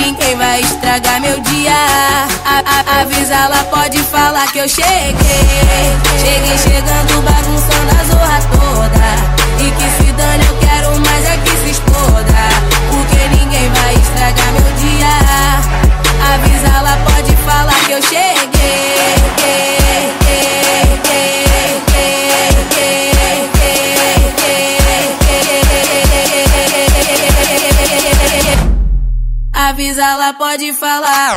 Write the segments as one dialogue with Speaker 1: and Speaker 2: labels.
Speaker 1: Ninguém vai estragar meu dia. A, a, Avisa ela, pode falar que eu cheguei. Cheguei avisa, ela pode falar.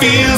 Speaker 2: feel